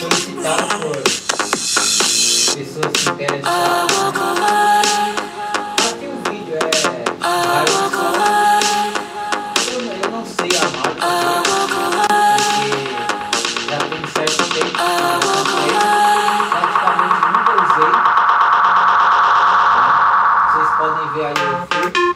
Solicitado por pessoas interessadas. Aqui o vídeo é. Eu, eu não sei a marca, porque já tem certo tempo praticamente nunca usei. Vocês podem ver aí o fio.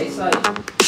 A side.